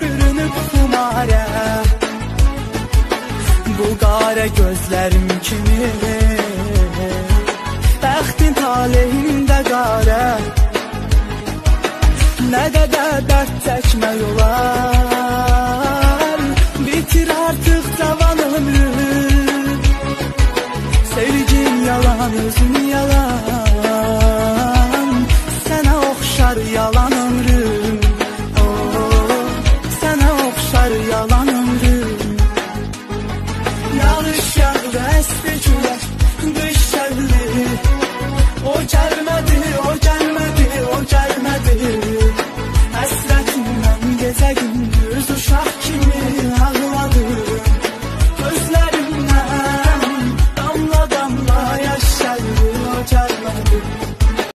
bürünüb xumarə Bu qarə gözlərim kimi? Bəxtin talehində qarə Nə qədər dərd çəkmək olar Bitir artıq cavan ömrü. Sevgin yalan, özün yalan oxşar yalan ömrüm oh, Sənə oxşar yalan ömrüm Yağış yağdı əsdi külək Düş gəldi O gəlmədi, o gəlmədi, o gəlmədi Həsrətimdən gecə gündür